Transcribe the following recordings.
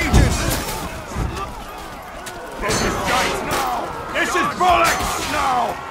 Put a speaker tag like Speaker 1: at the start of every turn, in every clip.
Speaker 1: cages! This is Giant now! This is Bullocks now!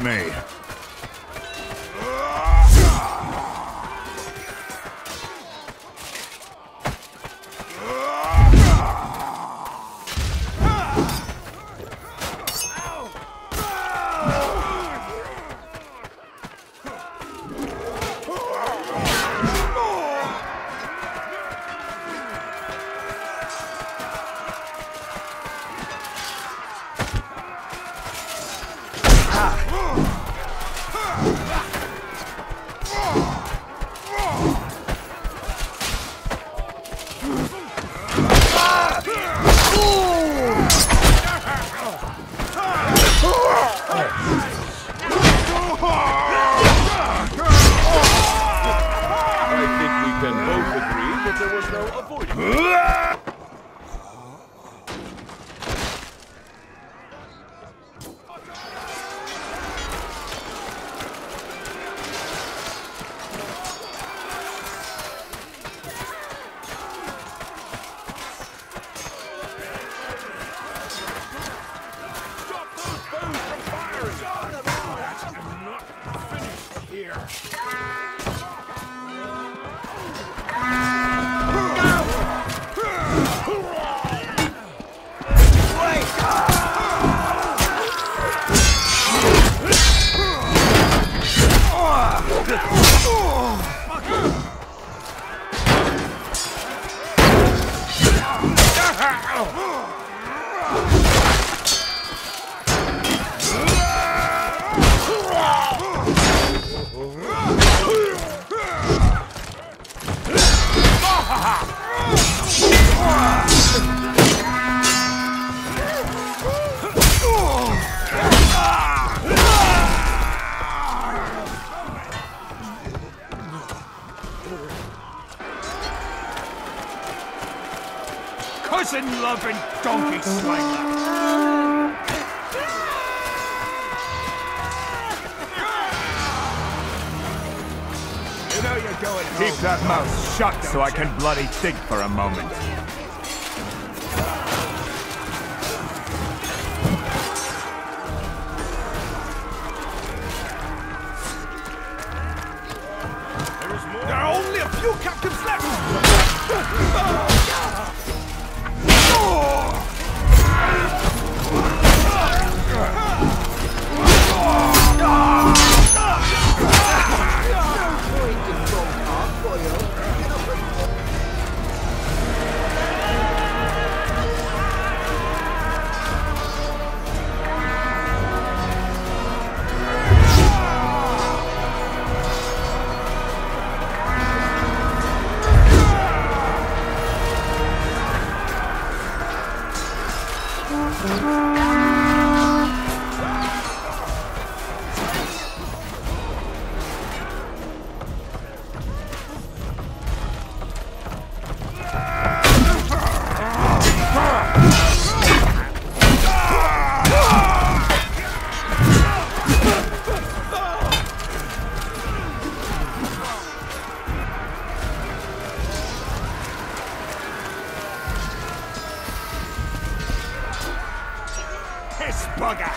Speaker 1: Me. Cousin loving donkey slinger.
Speaker 2: You know you're going
Speaker 1: Keep that mouth shut so I can bloody think for a moment. Bugger!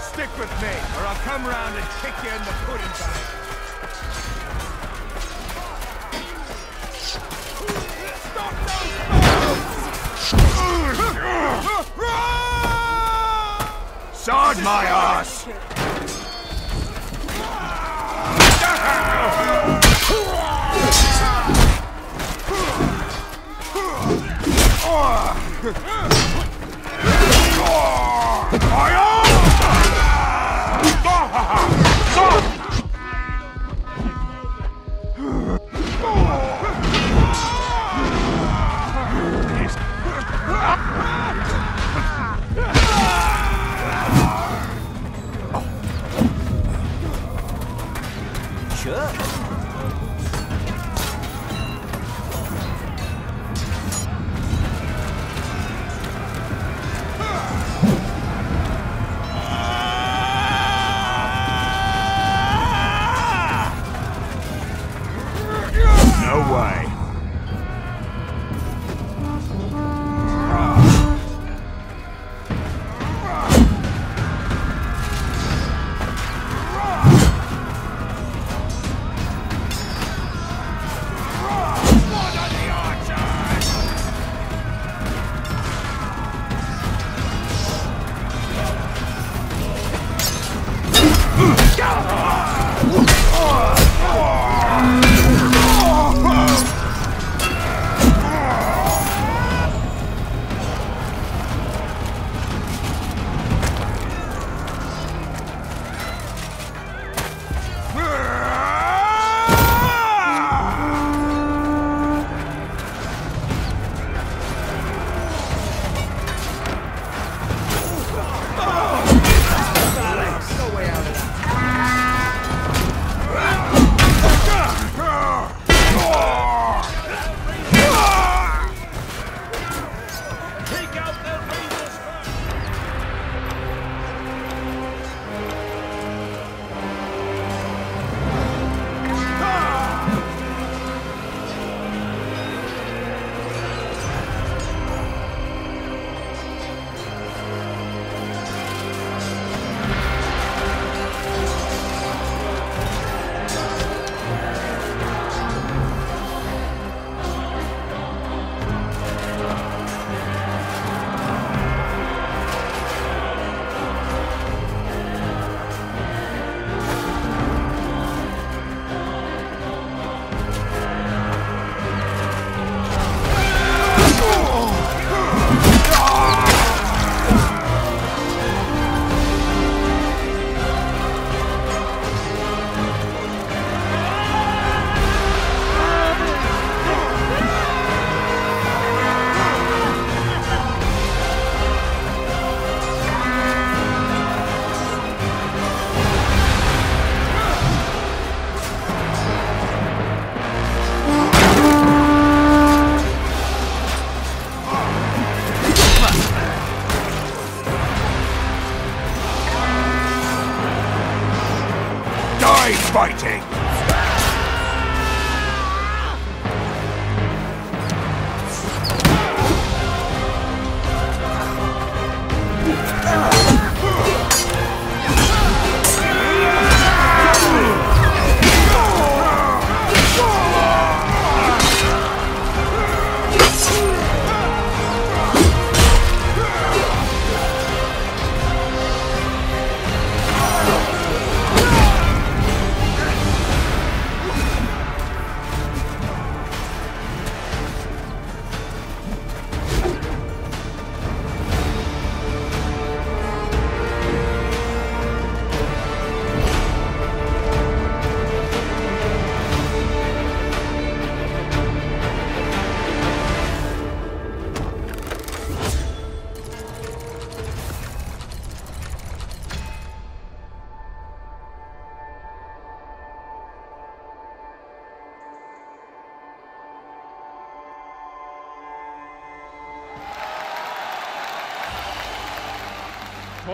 Speaker 1: Stick with me, or I'll come round and kick you in the pudding bag. Sword my ass! No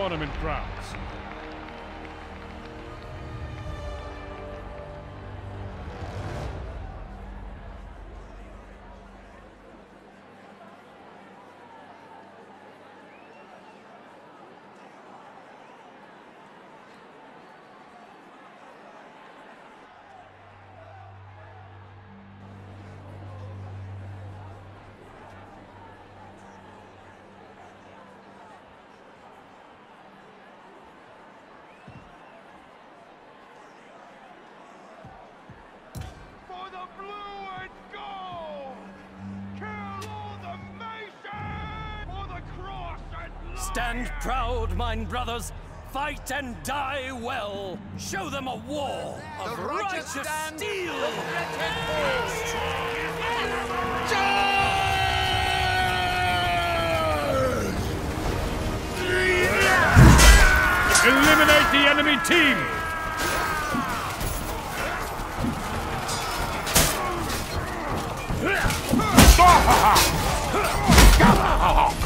Speaker 2: Tournament
Speaker 1: the
Speaker 3: Stand proud, mine brothers. Fight and die well. Show them a war of righteous, steel.
Speaker 2: Eliminate the enemy team!
Speaker 4: Did you learn anything?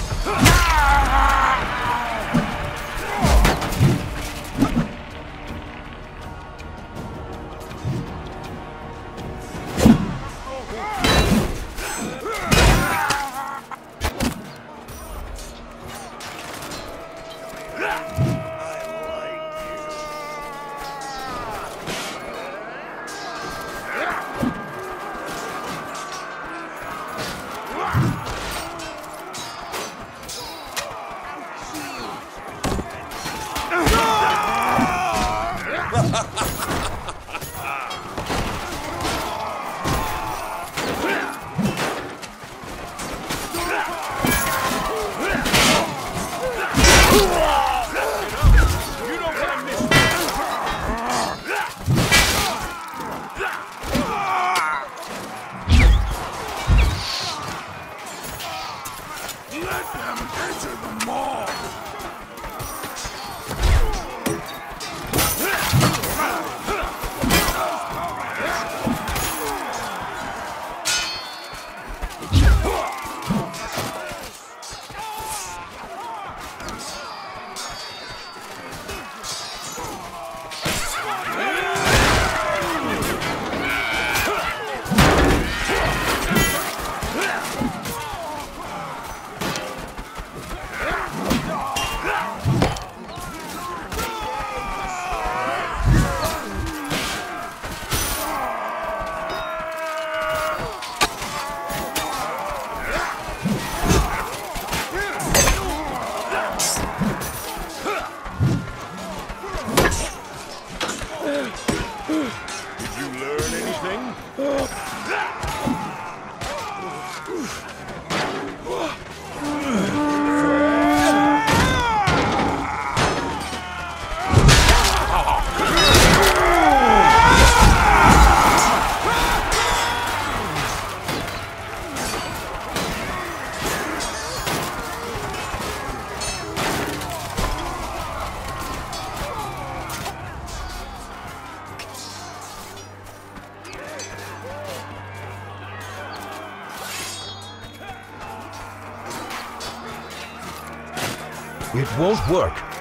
Speaker 1: It won't work.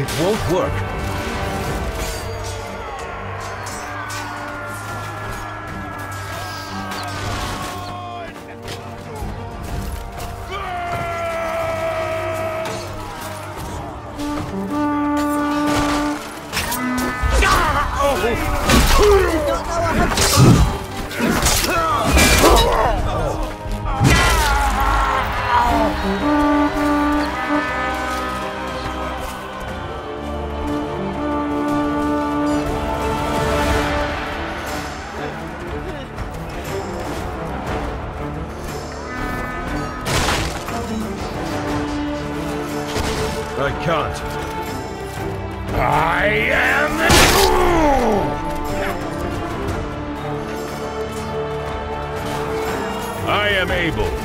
Speaker 2: It won't work. I can't. I am... I am able.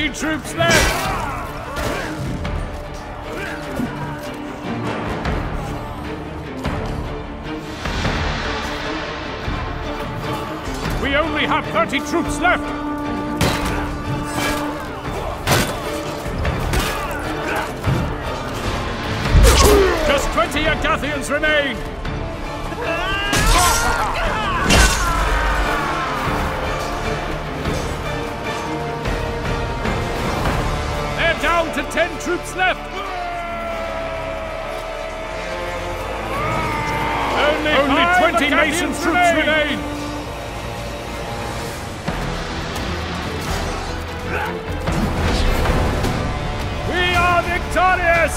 Speaker 2: 50 troops left! We only have 30 troops left! Down to 10 troops left! Only, Only 20 Mason troops remain! We are victorious!